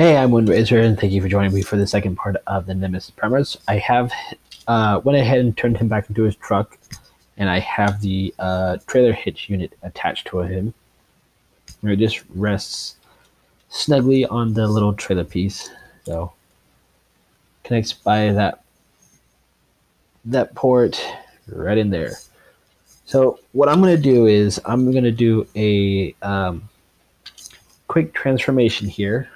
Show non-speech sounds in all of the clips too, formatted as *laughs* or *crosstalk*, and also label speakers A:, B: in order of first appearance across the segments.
A: Hey, I'm Windrazor, and thank you for joining me for the second part of the Nemesis Primars. I have uh, went ahead and turned him back into his truck, and I have the uh, trailer hitch unit attached to him. It just rests snugly on the little trailer piece, so connects by that that port right in there. So what I'm going to do is I'm going to do a um, quick transformation here.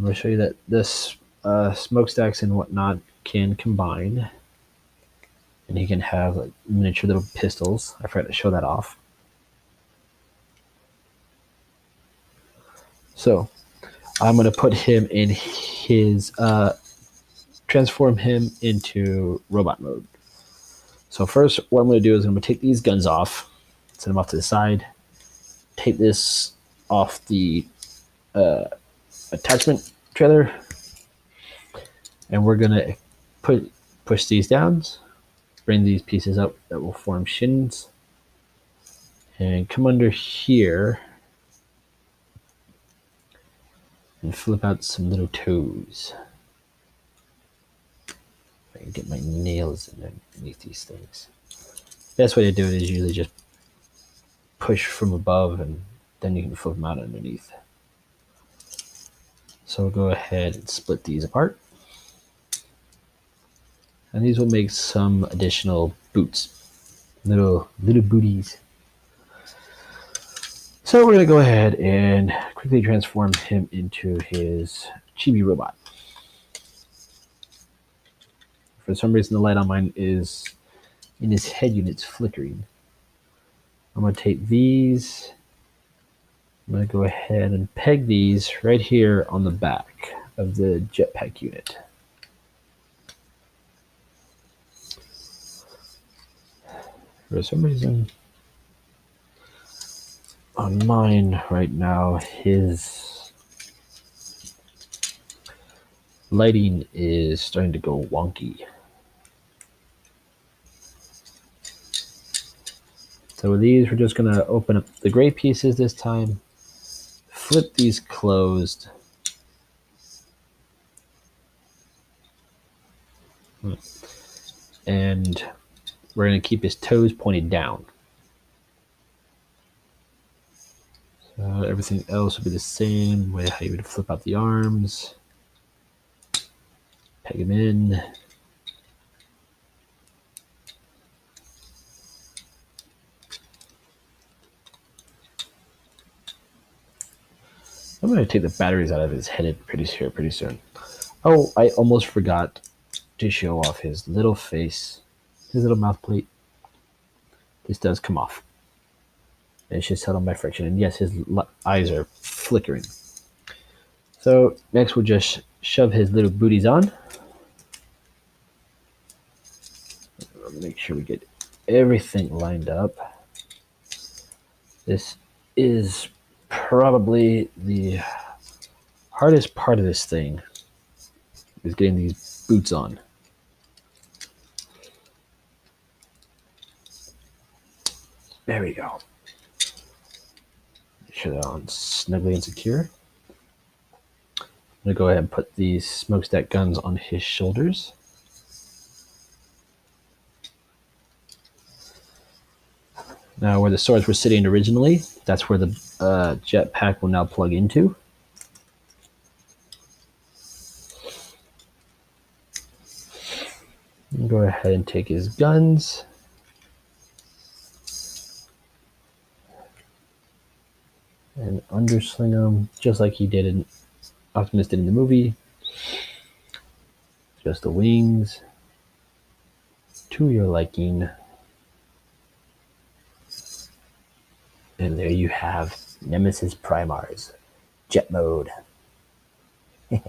A: I'm going to show you that this uh, smokestacks and whatnot can combine. And he can have like, miniature little pistols. I forgot to show that off. So I'm going to put him in his, uh, transform him into robot mode. So first, what I'm going to do is I'm going to take these guns off, set them off to the side, take this off the uh, attachment trailer, and we're to put push these down, bring these pieces up that will form shins, and come under here and flip out some little toes. I can get my nails underneath these things. Best way to do it is usually just push from above and then you can flip them out underneath. So we'll go ahead and split these apart. And these will make some additional boots, little little booties. So we're to go ahead and quickly transform him into his chibi robot for some reason the light on mine is in his head unit's flickering. I'm to take these. I'm going to go ahead and peg these right here on the back of the jetpack unit. For some reason, on mine right now, his lighting is starting to go wonky. So with these, we're just going to open up the gray pieces this time, flip these closed. And we're going to keep his toes pointed down. So everything else will be the same way how you would flip out the arms, peg them in, I'm going to take the batteries out of his head pretty here pretty soon. Oh, I almost forgot to show off his little face, his little mouth plate. This does come off. It's just held on by friction. And yes, his eyes are flickering. So next we'll just shove his little booties on. Make sure we get everything lined up. This is probably the hardest part of this thing is getting these boots on. There we go. Make sure they're on snugly and secure. I'm to go ahead and put these smokestack guns on his shoulders. Now, where the swords were sitting originally, that's where the uh, jetpack will now plug into. Go ahead and take his guns. And undersling them just like he did in Optimus did in the movie. Just the wings to your liking. And there you have Nemesis Primars, jet mode. *laughs*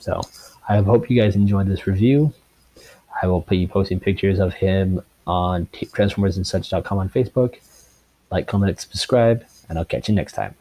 A: so I hope you guys enjoyed this review. I will be posting pictures of him on transformersandsuch.com on Facebook. Like, comment, subscribe, and I'll catch you next time.